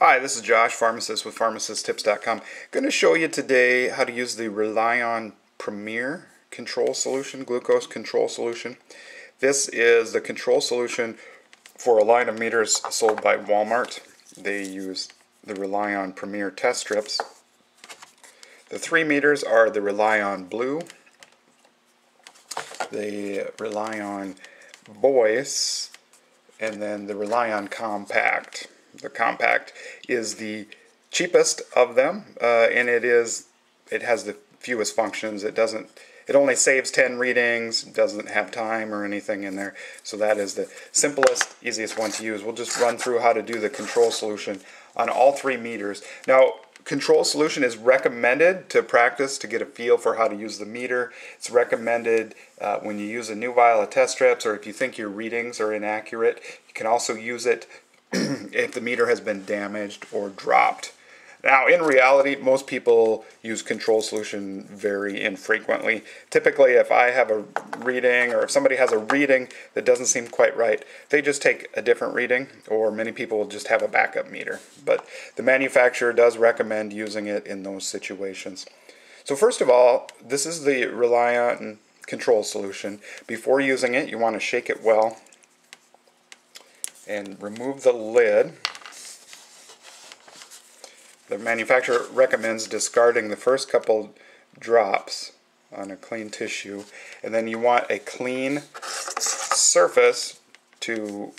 Hi, this is Josh, pharmacist with pharmacisttips.com. Going to show you today how to use the Relion Premier control solution, glucose control solution. This is the control solution for a line of meters sold by Walmart. They use the Relion Premier test strips. The three meters are the Relion Blue, the Relion Voice, and then the Relion Compact. The compact is the cheapest of them, uh, and it is it has the fewest functions. It doesn't it only saves 10 readings, doesn't have time or anything in there. So that is the simplest, easiest one to use. We'll just run through how to do the control solution on all three meters. Now, control solution is recommended to practice to get a feel for how to use the meter. It's recommended uh, when you use a new vial of test strips or if you think your readings are inaccurate. You can also use it if the meter has been damaged or dropped. Now, in reality, most people use control solution very infrequently. Typically, if I have a reading or if somebody has a reading that doesn't seem quite right, they just take a different reading, or many people just have a backup meter. But the manufacturer does recommend using it in those situations. So, first of all, this is the Relion control solution. Before using it, you want to shake it well and remove the lid. The manufacturer recommends discarding the first couple drops on a clean tissue and then you want a clean surface to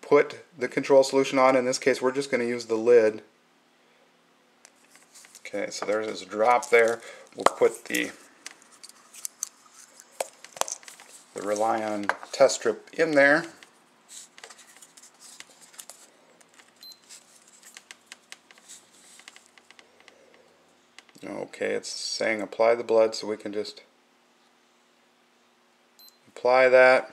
put the control solution on. In this case we're just going to use the lid. Okay, so there's this drop there. We'll put the the Relion test strip in there. Okay, it's saying apply the blood, so we can just apply that.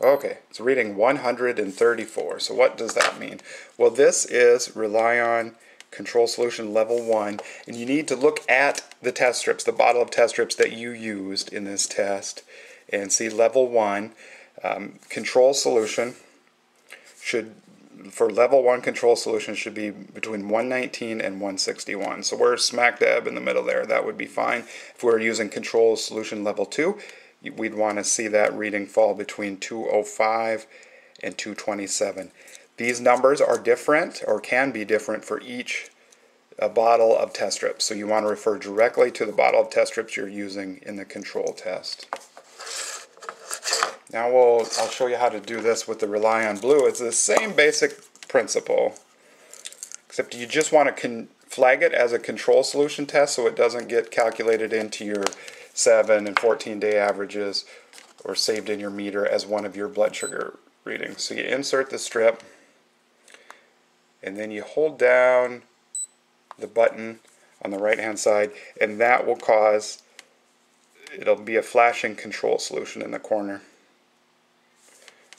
Okay, it's reading 134. So what does that mean? Well, this is Relion control solution level 1, and you need to look at the test strips, the bottle of test strips that you used in this test, and see level 1. Um, control solution should for level 1 control solution should be between 119 and 161. So we're smack dab in the middle there. That would be fine. If we we're using control solution level 2, we'd want to see that reading fall between 205 and 227. These numbers are different or can be different for each a bottle of test strips. So you want to refer directly to the bottle of test strips you're using in the control test. Now we'll, I'll show you how to do this with the Relion Blue. It's the same basic principle, except you just want to flag it as a control solution test so it doesn't get calculated into your 7 and 14 day averages or saved in your meter as one of your blood sugar readings. So you insert the strip and then you hold down the button on the right hand side and that will cause it'll be a flashing control solution in the corner.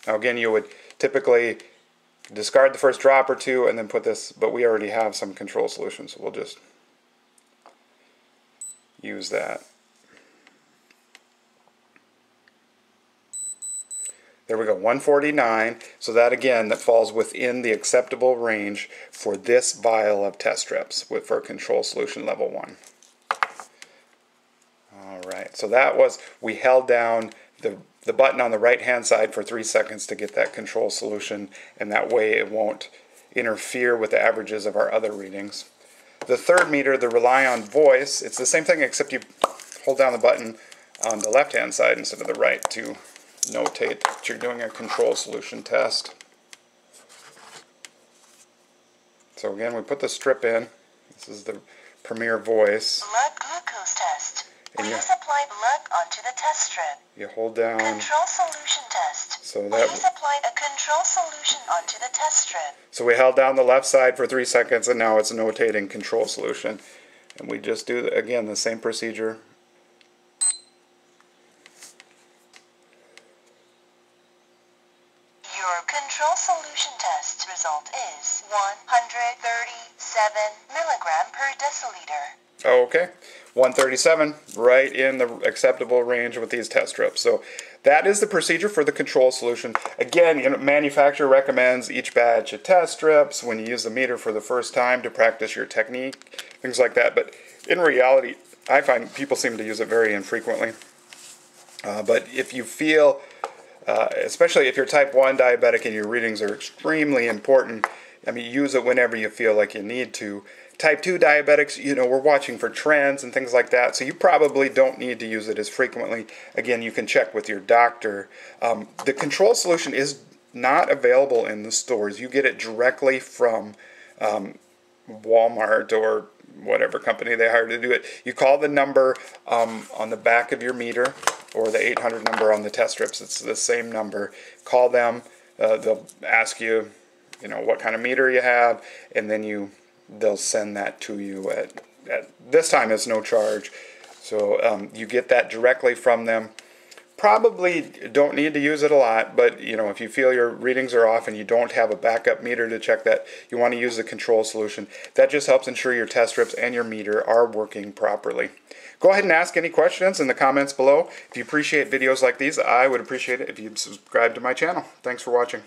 Now again, you would typically discard the first drop or two and then put this, but we already have some control solutions, so we'll just use that. There we go, 149. So that again, that falls within the acceptable range for this vial of test strips with, for control solution level one. All right, so that was, we held down the the button on the right hand side for three seconds to get that control solution and that way it won't interfere with the averages of our other readings. The third meter, the Relion Voice, it's the same thing except you hold down the button on the left hand side instead of the right to notate that you're doing a control solution test. So again, we put the strip in. This is the Premier Voice. Blood glucose test. Please apply blood onto the test strip. You hold down. Control solution test. So that. Please apply a control solution onto the test strip. So we held down the left side for three seconds, and now it's notating control solution. And we just do again the same procedure. Your control solution test result is 137 milligram per deciliter. Okay, 137, right in the acceptable range with these test strips. So that is the procedure for the control solution. Again, you know, manufacturer recommends each batch of test strips when you use the meter for the first time to practice your technique, things like that. But in reality, I find people seem to use it very infrequently. Uh, but if you feel, uh, especially if you're type 1 diabetic and your readings are extremely important, I mean, use it whenever you feel like you need to. Type 2 diabetics, you know, we're watching for trends and things like that, so you probably don't need to use it as frequently. Again, you can check with your doctor. Um, the control solution is not available in the stores. You get it directly from um, Walmart or whatever company they hire to do it. You call the number um, on the back of your meter or the 800 number on the test strips. It's the same number. Call them. Uh, they'll ask you, you know, what kind of meter you have, and then you they'll send that to you at, at this time it's no charge. So um, you get that directly from them. Probably don't need to use it a lot, but you know if you feel your readings are off and you don't have a backup meter to check that, you want to use the control solution. That just helps ensure your test strips and your meter are working properly. Go ahead and ask any questions in the comments below. If you appreciate videos like these, I would appreciate it if you'd subscribe to my channel. Thanks for watching.